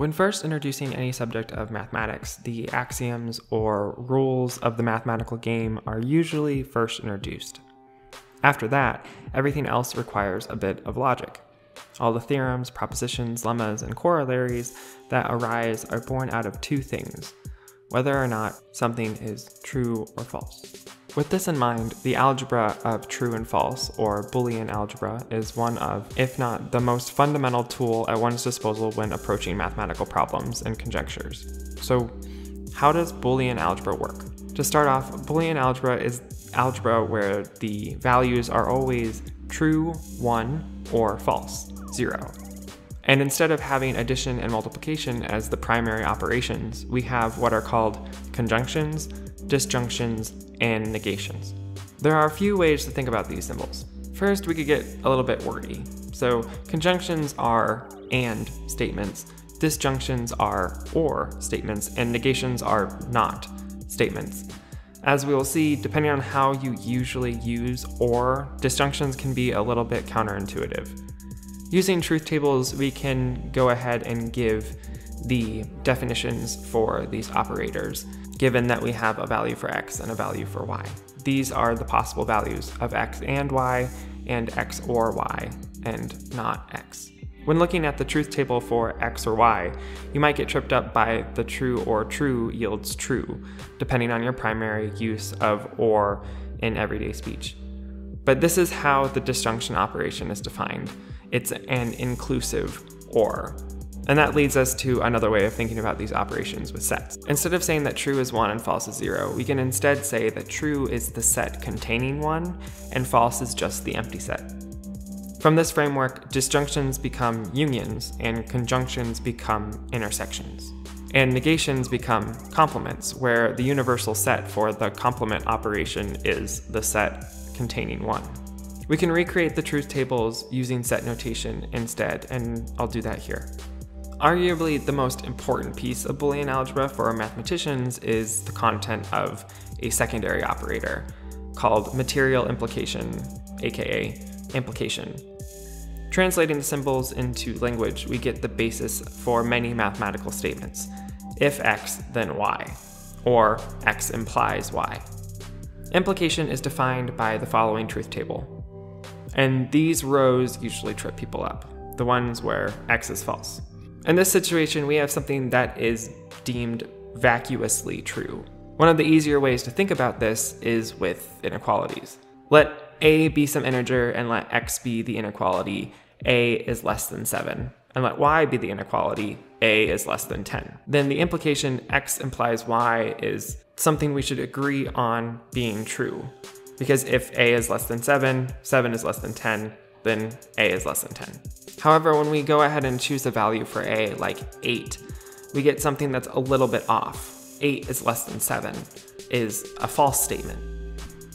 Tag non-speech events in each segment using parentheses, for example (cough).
When first introducing any subject of mathematics, the axioms or rules of the mathematical game are usually first introduced. After that, everything else requires a bit of logic. All the theorems, propositions, lemmas, and corollaries that arise are born out of two things whether or not something is true or false. With this in mind, the algebra of true and false, or Boolean algebra, is one of, if not the most fundamental tool at one's disposal when approaching mathematical problems and conjectures. So, how does Boolean algebra work? To start off, Boolean algebra is algebra where the values are always true, 1, or false, 0. And instead of having addition and multiplication as the primary operations, we have what are called conjunctions, disjunctions, and negations. There are a few ways to think about these symbols. First, we could get a little bit wordy. So conjunctions are and statements, disjunctions are or statements, and negations are not statements. As we will see, depending on how you usually use or, disjunctions can be a little bit counterintuitive. Using truth tables, we can go ahead and give the definitions for these operators, given that we have a value for x and a value for y. These are the possible values of x and y, and x or y, and not x. When looking at the truth table for x or y, you might get tripped up by the true or true yields true, depending on your primary use of or in everyday speech. But this is how the disjunction operation is defined it's an inclusive OR. And that leads us to another way of thinking about these operations with sets. Instead of saying that true is 1 and false is 0, we can instead say that true is the set containing 1 and false is just the empty set. From this framework, disjunctions become unions and conjunctions become intersections. And negations become complements, where the universal set for the complement operation is the set containing 1. We can recreate the truth tables using set notation instead, and I'll do that here. Arguably, the most important piece of Boolean algebra for mathematicians is the content of a secondary operator called material implication, aka implication. Translating the symbols into language, we get the basis for many mathematical statements. If x, then y, or x implies y. Implication is defined by the following truth table. And these rows usually trip people up, the ones where x is false. In this situation, we have something that is deemed vacuously true. One of the easier ways to think about this is with inequalities. Let a be some integer and let x be the inequality, a is less than 7. And let y be the inequality, a is less than 10. Then the implication x implies y is something we should agree on being true. Because if a is less than 7, 7 is less than 10, then a is less than 10. However, when we go ahead and choose a value for a, like 8, we get something that's a little bit off. 8 is less than 7 is a false statement.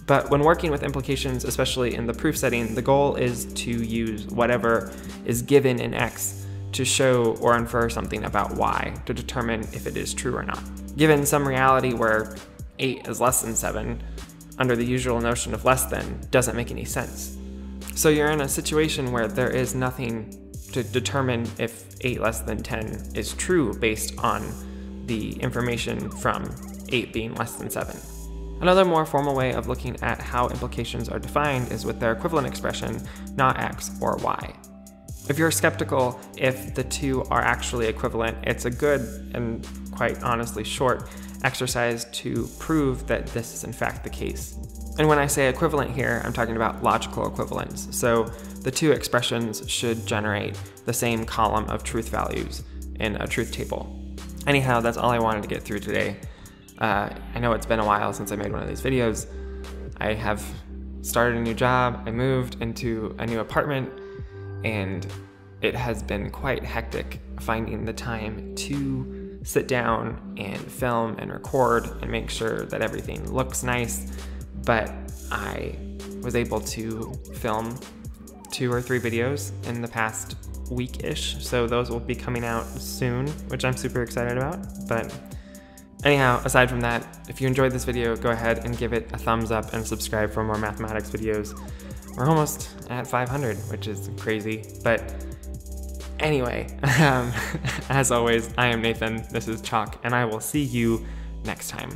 But when working with implications, especially in the proof setting, the goal is to use whatever is given in x to show or infer something about y to determine if it is true or not. Given some reality where 8 is less than 7, under the usual notion of less than doesn't make any sense. So you're in a situation where there is nothing to determine if 8 less than 10 is true based on the information from 8 being less than 7. Another more formal way of looking at how implications are defined is with their equivalent expression, not x or y. If you're skeptical if the two are actually equivalent, it's a good and quite honestly short exercise to prove that this is in fact the case. And when I say equivalent here, I'm talking about logical equivalence. So the two expressions should generate the same column of truth values in a truth table. Anyhow, that's all I wanted to get through today. Uh, I know it's been a while since I made one of these videos. I have started a new job, I moved into a new apartment, and it has been quite hectic finding the time to sit down and film and record and make sure that everything looks nice. But I was able to film two or three videos in the past week ish. So those will be coming out soon, which I'm super excited about. But anyhow, aside from that, if you enjoyed this video, go ahead and give it a thumbs up and subscribe for more mathematics videos. We're almost at 500, which is crazy. But Anyway, (laughs) um, (laughs) as always, I am Nathan. This is Chalk, and I will see you next time.